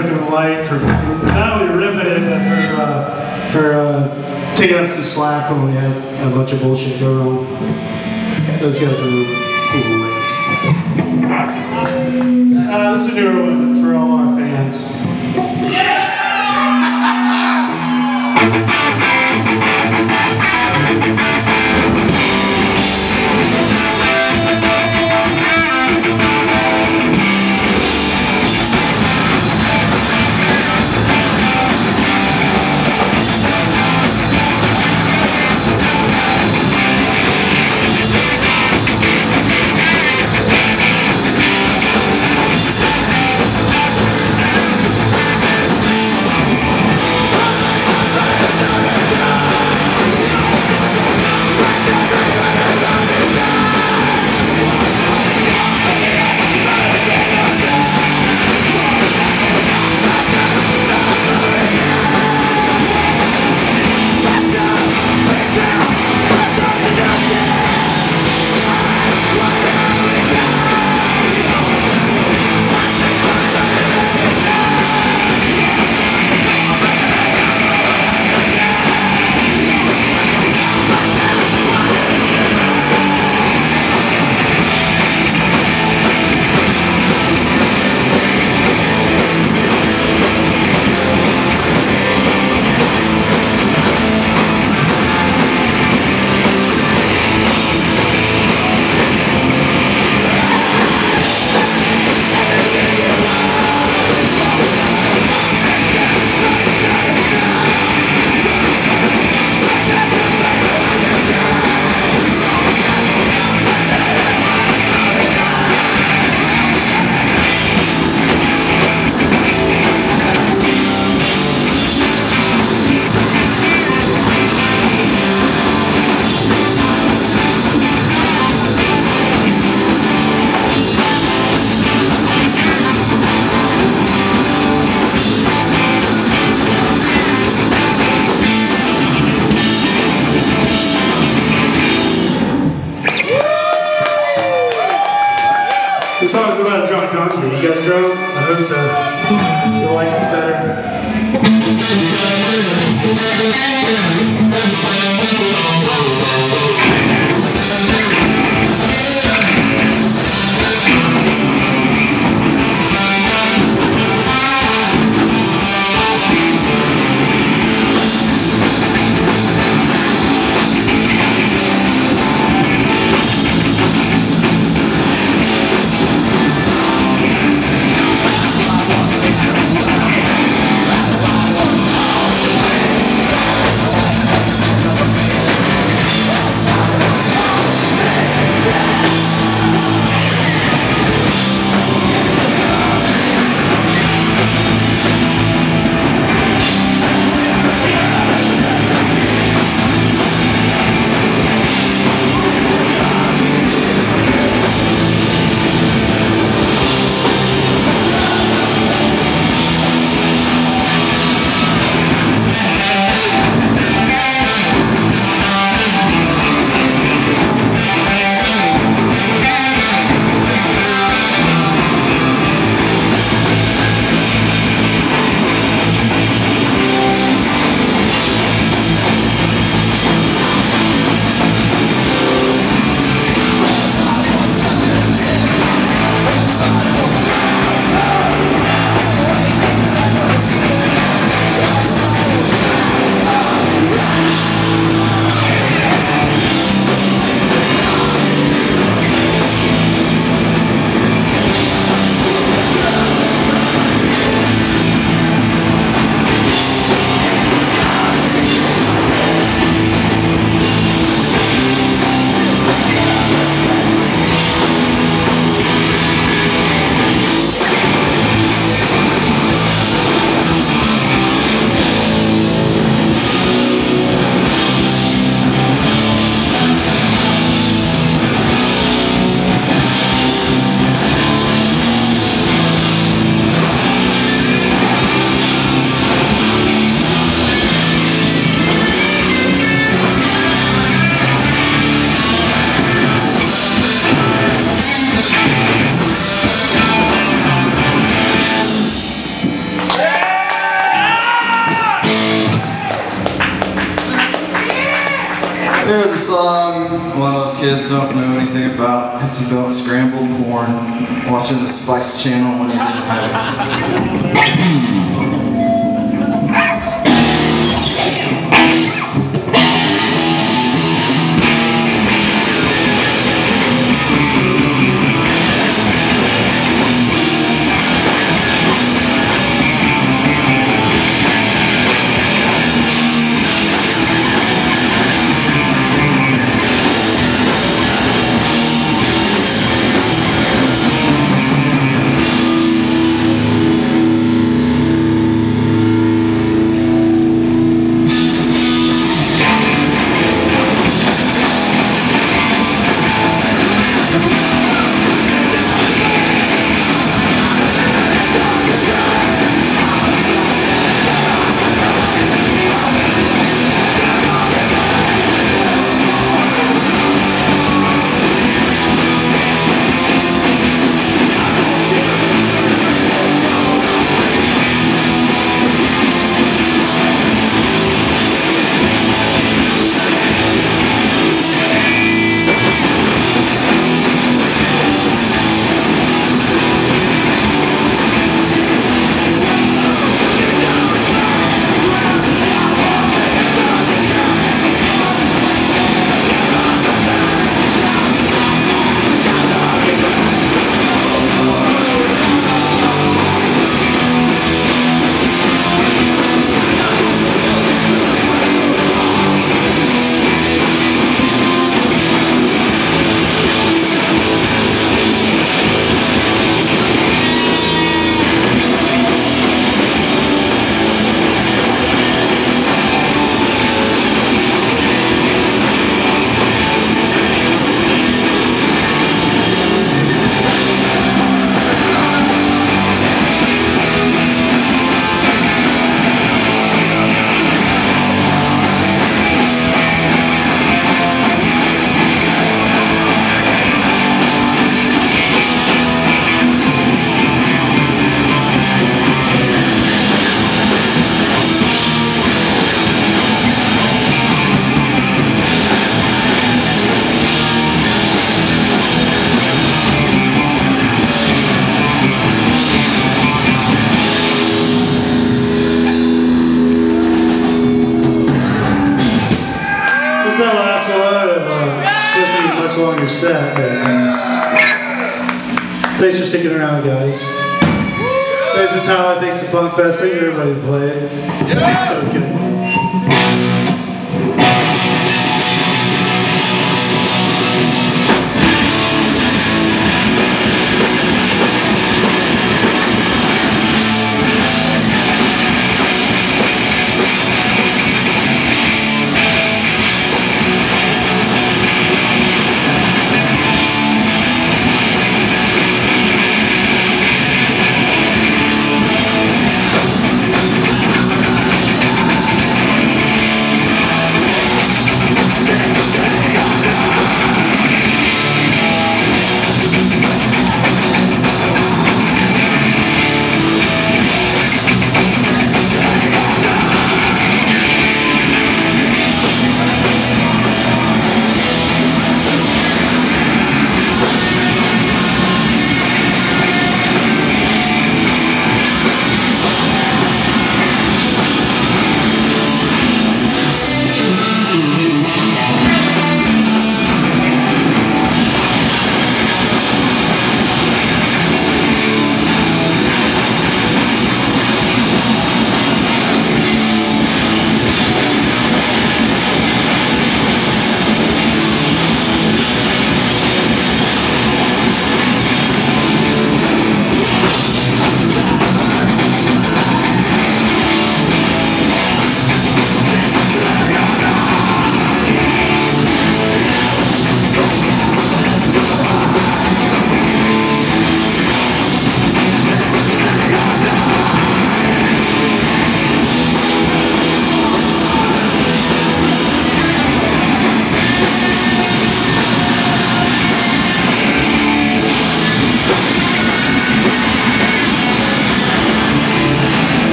Epoch of Unlight for not only ripping it, but for uh, for uh, taking up some slack when we had a bunch of bullshit go wrong. Those guys are great. Uh, this is a newer one for all our fans. I hope so. You'll like better. Song a lot of kids don't know anything about. It's about scrambled porn, watching the Spice Channel when you didn't have it. a much set. Thanks for sticking around, guys. Thanks to Tyler. Thanks to Punk Fest. Thank you everybody who played. Yeah. So it was good.